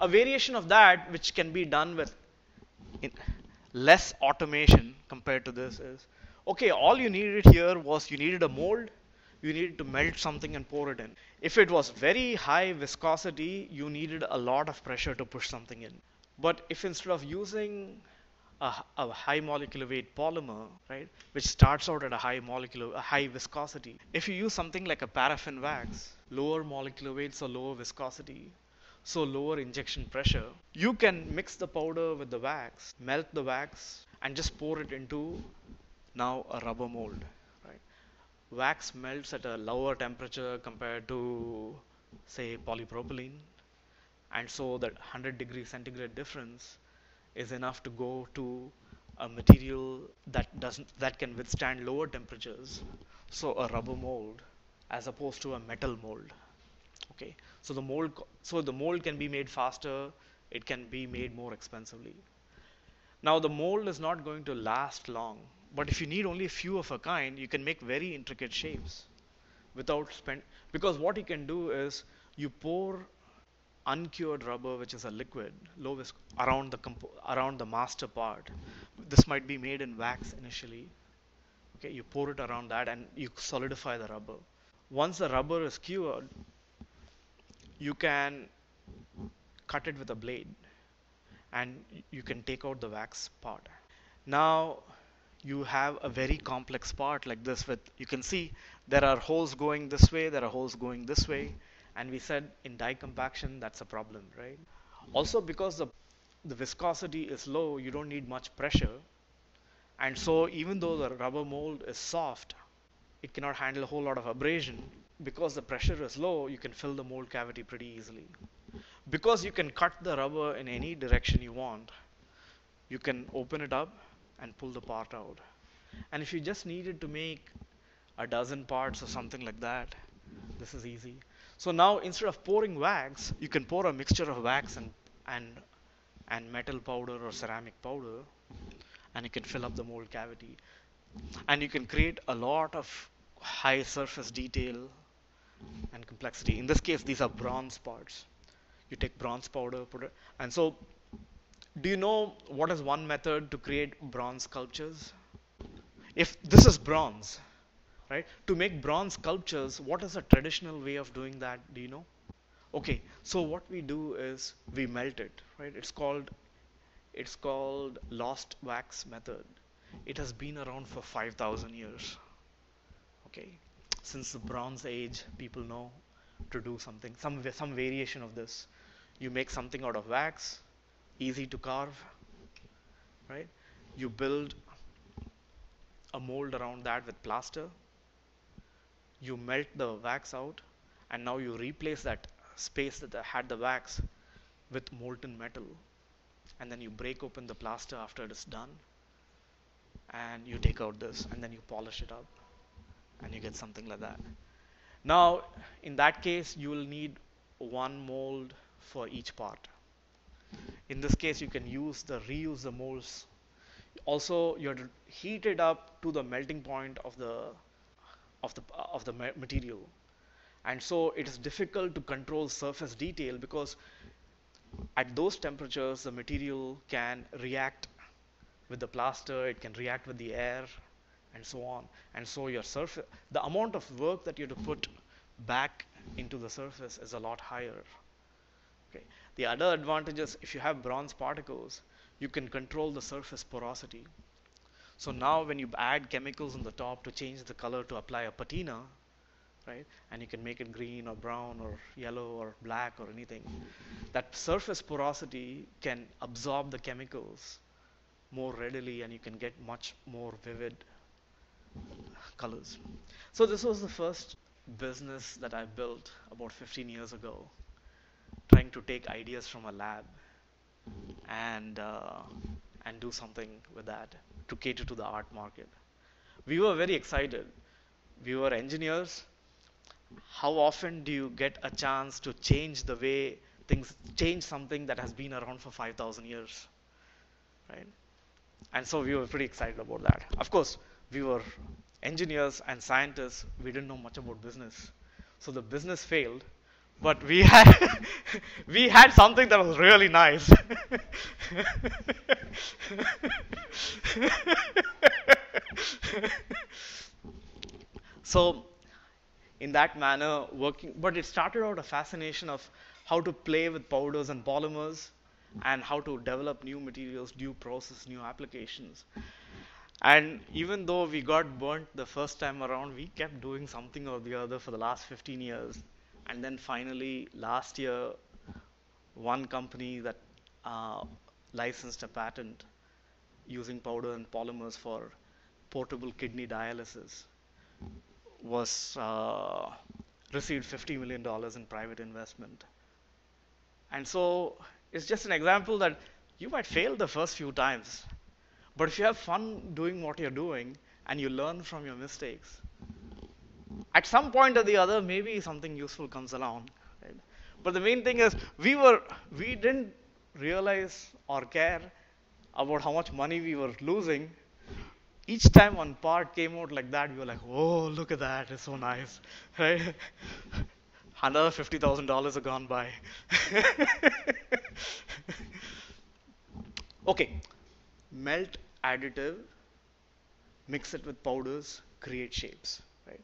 A variation of that, which can be done with less automation compared to this, is okay, all you needed here was you needed a mold, you needed to melt something and pour it in. If it was very high viscosity, you needed a lot of pressure to push something in. But if instead of using a, a, high molecular weight polymer, right, which starts out at a high molecular, a high viscosity. If you use something like a paraffin wax, lower molecular weights or lower viscosity, so lower injection pressure, you can mix the powder with the wax, melt the wax, and just pour it into now a rubber mold. Right, wax melts at a lower temperature compared to, say, polypropylene, and so that 100 degree centigrade difference is enough to go to a material that doesn't that can withstand lower temperatures. So a rubber mold as opposed to a metal mold okay so the mold so the mold can be made faster it can be made more expensively now the mold is not going to last long but if you need only a few of a kind you can make very intricate shapes without spend because what you can do is you pour uncured rubber, which is a liquid, low visc around the around the master part. This might be made in wax initially. Okay, you pour it around that and you solidify the rubber. Once the rubber is cured, you can cut it with a blade and you can take out the wax part. Now you have a very complex part like this with you can see there are holes going this way, there are holes going this way. And we said in die compaction that's a problem right? Also because the the viscosity is low you don't need much pressure. And so even though the rubber mold is soft it cannot handle a whole lot of abrasion because the pressure is low you can fill the mold cavity pretty easily. Because you can cut the rubber in any direction you want you can open it up and pull the part out. And if you just needed to make a dozen parts or something like that this is easy. So now instead of pouring wax, you can pour a mixture of wax and and and metal powder or ceramic powder and you can fill up the mold cavity. And you can create a lot of high surface detail and complexity. In this case, these are bronze parts. You take bronze powder, put it, and so do you know what is one method to create bronze sculptures? If this is bronze, right? To make bronze sculptures, what is a traditional way of doing that? Do you know? Okay, so what we do is we melt it, right? It's called it's called lost wax method. It has been around for 5,000 years. Okay, since the Bronze Age, people know to do something, some some variation of this. You make something out of wax, easy to carve, right? You build a mold around that with plaster you melt the wax out and now you replace that space that had the wax with molten metal and then you break open the plaster after it is done and you take out this and then you polish it up and you get something like that. Now in that case you will need one mold for each part. In this case you can use the reuse the molds. Also you have to heat it up to the melting point of the of the of the material. And so it is difficult to control surface detail because at those temperatures the material can react with the plaster it can react with the air and so on. And so your surface the amount of work that you have to put back into the surface is a lot higher. Okay. The other advantage is if you have bronze particles you can control the surface porosity. So now when you add chemicals on the top to change the color to apply a patina, right, and you can make it green or brown or yellow or black or anything, that surface porosity can absorb the chemicals more readily and you can get much more vivid colors. So this was the first business that I built about 15 years ago, trying to take ideas from a lab and uh, and do something with that to cater to the art market. We were very excited. We were engineers. How often do you get a chance to change the way things change something that has been around for 5,000 years? Right? And so we were pretty excited about that. Of course, we were engineers and scientists. We didn't know much about business. So the business failed. but we had we had something that was really nice. so in that manner working but it started out a fascination of how to play with powders and polymers and how to develop new materials new process new applications and even though we got burnt the first time around we kept doing something or the other for the last 15 years. And then finally last year one company that uh, licensed a patent using powder and polymers for portable kidney dialysis was uh, received 50 million dollars in private investment. And so it's just an example that you might fail the first few times but if you have fun doing what you're doing and you learn from your mistakes at some point or the other maybe something useful comes along right? but the main thing is we were we didn't realize or care about how much money we were losing each time one part came out like that, we were like, oh, look at that, it's so nice, right? Another $50,000 have gone by. okay, melt additive, mix it with powders, create shapes, right?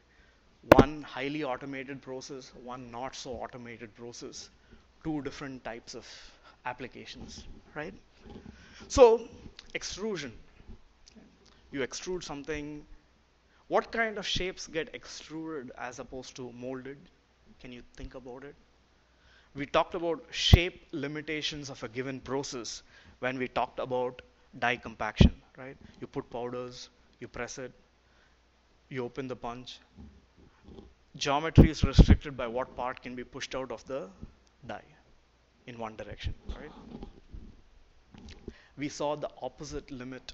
One highly automated process, one not so automated process, two different types of applications, right? So, extrusion you extrude something. What kind of shapes get extruded as opposed to molded? Can you think about it? We talked about shape limitations of a given process when we talked about die compaction, right? You put powders, you press it, you open the punch. Geometry is restricted by what part can be pushed out of the die in one direction, right? We saw the opposite limit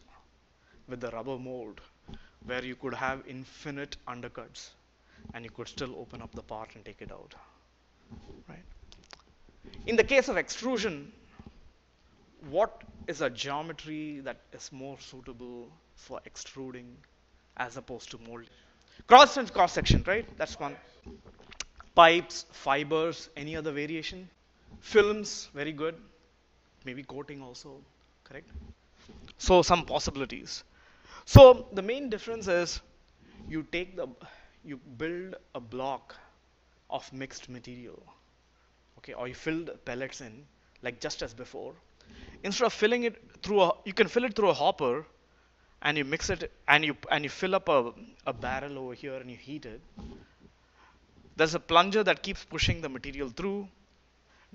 with the rubber mold where you could have infinite undercuts and you could still open up the part and take it out right in the case of extrusion what is a geometry that is more suitable for extruding as opposed to molding. cross and cross section right? That's one. Pipes fibers any other variation. Films very good. Maybe coating also correct? So some possibilities. So the main difference is you take the you build a block of mixed material okay or you fill the pellets in like just as before instead of filling it through a you can fill it through a hopper and you mix it and you and you fill up a, a barrel over here and you heat it there's a plunger that keeps pushing the material through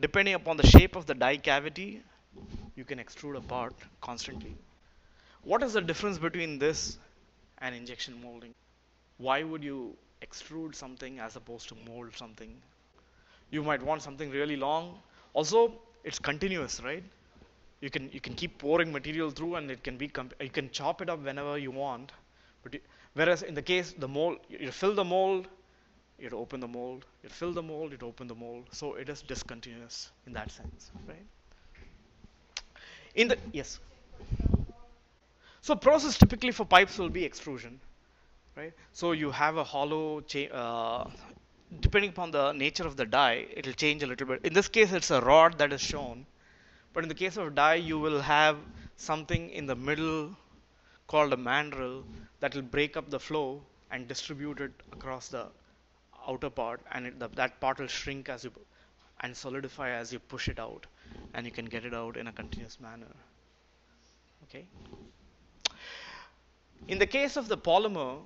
depending upon the shape of the die cavity you can extrude a part constantly what is the difference between this and injection molding? Why would you extrude something as opposed to mold something? You might want something really long. Also, it's continuous, right? You can you can keep pouring material through, and it can be you can chop it up whenever you want. But you, whereas in the case the mold, you fill the mold, you open the mold, you fill the mold, you open the mold. So it is discontinuous in that sense, right? In the yes. So process typically for pipes will be extrusion, right? So you have a hollow, uh, depending upon the nature of the die, it will change a little bit. In this case, it's a rod that is shown, but in the case of die, you will have something in the middle called a mandrel that will break up the flow and distribute it across the outer part, and it, the, that part will shrink as you and solidify as you push it out, and you can get it out in a continuous manner. Okay. In the case of the polymer,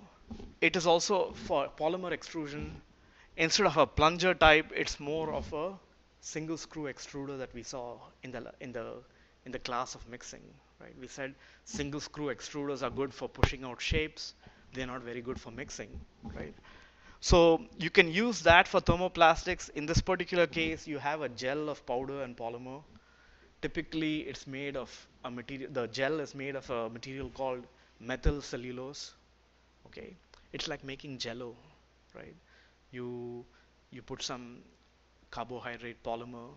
it is also for polymer extrusion. Instead of a plunger type, it's more of a single screw extruder that we saw in the in the in the class of mixing. Right? We said single screw extruders are good for pushing out shapes. They're not very good for mixing. Right? So you can use that for thermoplastics. In this particular case, you have a gel of powder and polymer. Typically, it's made of a material. The gel is made of a material called methyl cellulose okay it's like making jello right you you put some carbohydrate polymer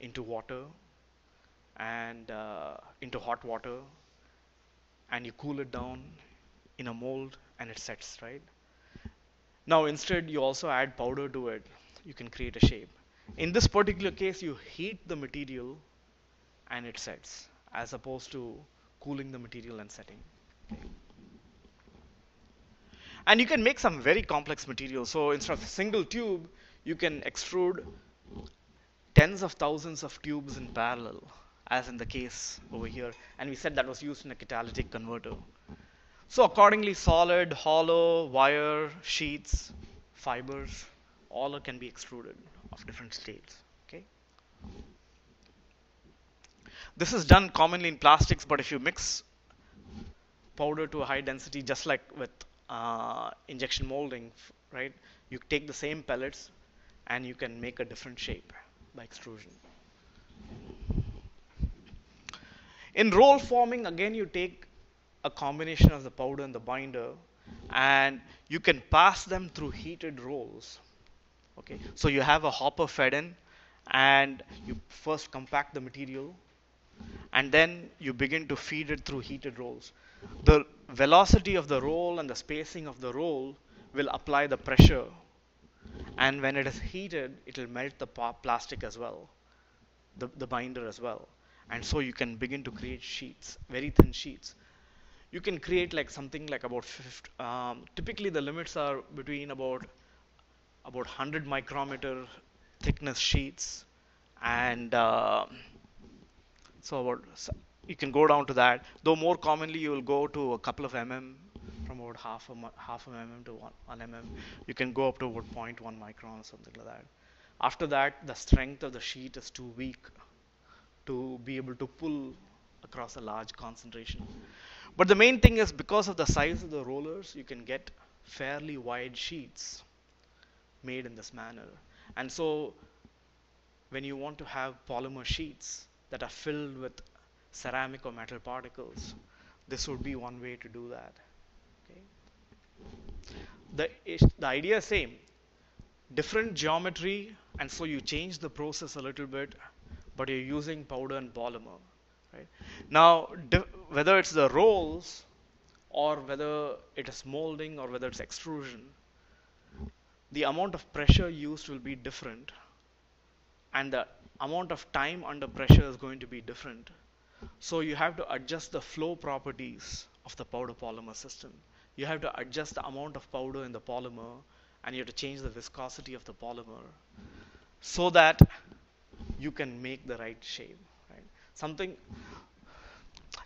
into water and uh, into hot water and you cool it down in a mold and it sets right now instead you also add powder to it you can create a shape In this particular case, you heat the material and it sets as opposed to cooling the material and setting. And you can make some very complex materials. So instead of a single tube, you can extrude tens of thousands of tubes in parallel, as in the case over here. And we said that was used in a catalytic converter. So accordingly, solid, hollow, wire, sheets, fibers, all can be extruded of different states. Okay. This is done commonly in plastics, but if you mix powder to a high density, just like with uh, injection molding, right? You take the same pellets and you can make a different shape by extrusion. In roll forming, again, you take a combination of the powder and the binder and you can pass them through heated rolls. Okay, so you have a hopper fed in and you first compact the material and then you begin to feed it through heated rolls. The velocity of the roll and the spacing of the roll will apply the pressure and when it is heated it will melt the plastic as well the, the binder as well. And so you can begin to create sheets very thin sheets. You can create like something like about 50, um, typically the limits are between about about 100 micrometer thickness sheets and uh, so about you can go down to that. Though more commonly you will go to a couple of mm from about half a half a mm to one, one mm you can go up to about 0.1 micron or something like that. After that the strength of the sheet is too weak to be able to pull across a large concentration. But the main thing is because of the size of the rollers you can get fairly wide sheets made in this manner. And so when you want to have polymer sheets that are filled with ceramic or metal particles, this would be one way to do that. The, the idea is same, different geometry, and so you change the process a little bit, but you're using powder and polymer. Right? Now, whether it's the rolls or whether it is molding or whether it's extrusion, the amount of pressure used will be different and the amount of time under pressure is going to be different. So you have to adjust the flow properties of the powder polymer system. You have to adjust the amount of powder in the polymer and you have to change the viscosity of the polymer so that you can make the right shape. Right? Something.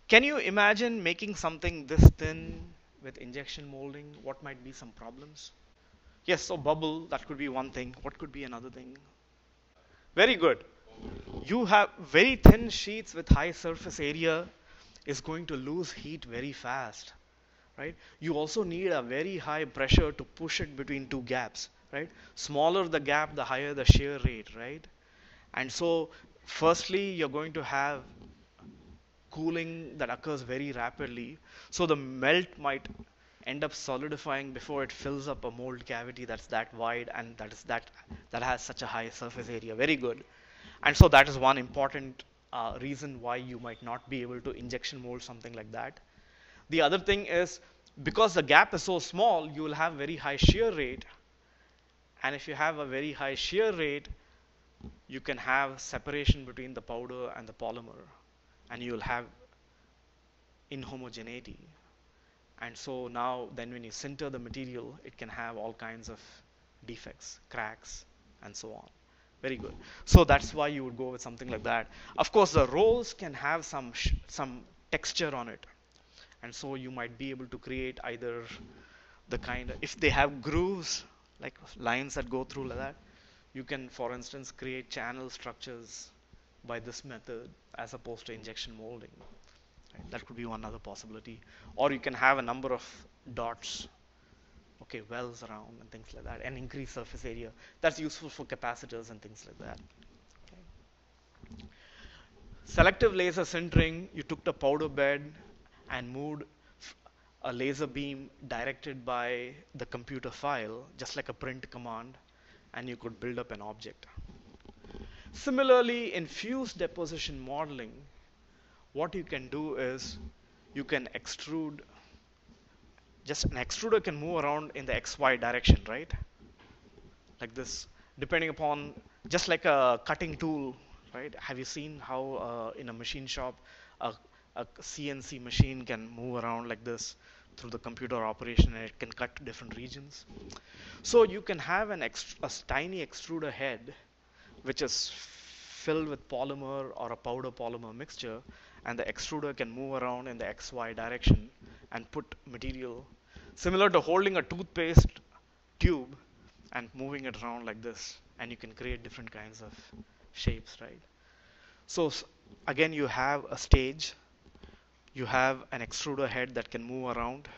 Can you imagine making something this thin with injection molding? What might be some problems? Yes, so bubble, that could be one thing. What could be another thing? Very good. You have very thin sheets with high surface area is going to lose heat very fast. Right? You also need a very high pressure to push it between two gaps. Right? Smaller the gap, the higher the shear rate. Right? And so, firstly, you're going to have cooling that occurs very rapidly. So the melt might end up solidifying before it fills up a mold cavity that's that wide and that is that that has such a high surface area very good and so that is one important uh, reason why you might not be able to injection mold something like that the other thing is because the gap is so small you will have very high shear rate. And if you have a very high shear rate you can have separation between the powder and the polymer. And you will have inhomogeneity. And so now then when you sinter the material it can have all kinds of defects cracks and so on. Very good. So that's why you would go with something like that. Of course the rolls can have some some texture on it and so you might be able to create either the kind of if they have grooves like lines that go through like that you can for instance create channel structures by this method as opposed to injection molding Right? That could be one other possibility. Or you can have a number of dots, okay, wells around and things like that, and increase surface area. That's useful for capacitors and things like that. Okay. Selective laser sintering, you took the powder bed and moved a laser beam directed by the computer file, just like a print command, and you could build up an object. Similarly, in fuse deposition modeling, what you can do is you can extrude just an extruder can move around in the xy direction right like this depending upon just like a cutting tool, right? Have you seen how uh, in a machine shop a, a CNC machine can move around like this through the computer operation and it can cut different regions? So you can have an a tiny extruder head which is filled with polymer or a powder polymer mixture and the extruder can move around in the XY direction and put material similar to holding a toothpaste tube and moving it around like this and you can create different kinds of shapes right so again you have a stage you have an extruder head that can move around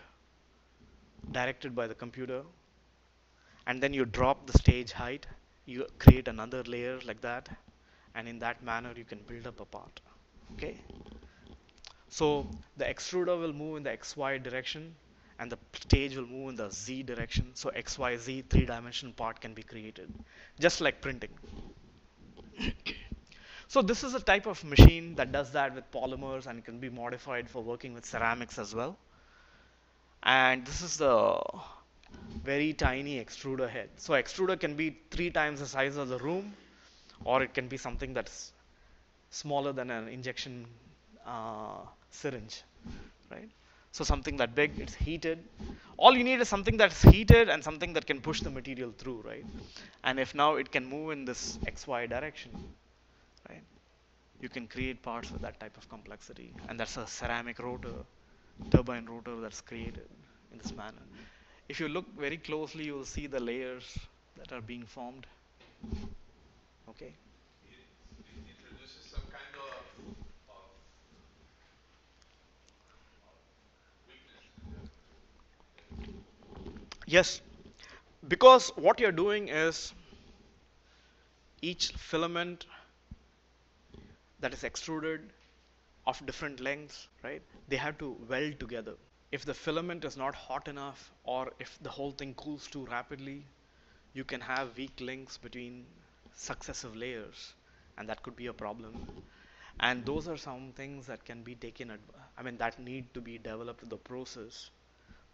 directed by the computer and then you drop the stage height you create another layer like that and in that manner you can build up a part okay? So the extruder will move in the xy direction and the stage will move in the z direction so xyz three dimensional part can be created just like printing so this is a type of machine that does that with polymers and can be modified for working with ceramics as well and this is the very tiny extruder head so extruder can be three times the size of the room or it can be something that's smaller than an injection uh, syringe right so something that big, it's heated. All you need is something that's heated and something that can push the material through, right? And if now it can move in this XY direction? You can create parts with that type of complexity. And that's a ceramic rotor, uh, turbine rotor that's created in this manner. If you look very closely, you'll see the layers that are being formed. Okay. Yes, because what you're doing is each filament that is extruded of different lengths, right? They have to weld together. If the filament is not hot enough or if the whole thing cools too rapidly, you can have weak links between successive layers and that could be a problem. And those are some things that can be taken, I mean, that need to be developed in the process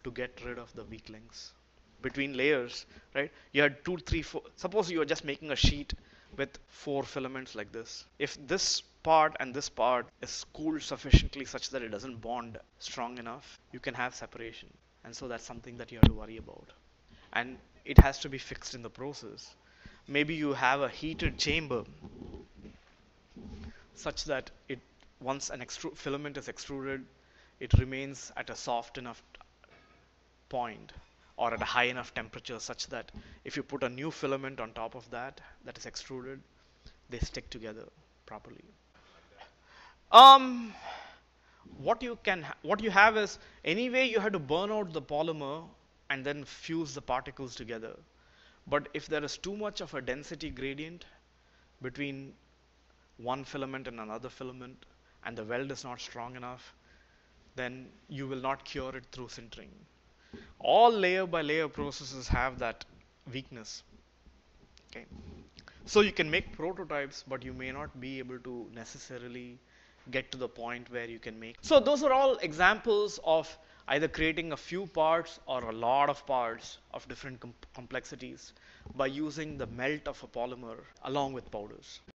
to get rid of the weak links between layers, right? You had two, three, four. Suppose you are just making a sheet with four filaments like this. If this part and this part is cooled sufficiently such that it doesn't bond strong enough, you can have separation. And so that's something that you have to worry about. And it has to be fixed in the process. Maybe you have a heated chamber such that it once an filament is extruded, it remains at a soft enough point or at a high enough temperature such that if you put a new filament on top of that that is extruded they stick together properly um what you can what you have is anyway you have to burn out the polymer and then fuse the particles together. But if there is too much of a density gradient between one filament and another filament and the weld is not strong enough then you will not cure it through sintering. All layer by layer processes have that weakness. Okay. So you can make prototypes but you may not be able to necessarily get to the point where you can make. So those are all examples of either creating a few parts or a lot of parts of different com complexities by using the melt of a polymer along with powders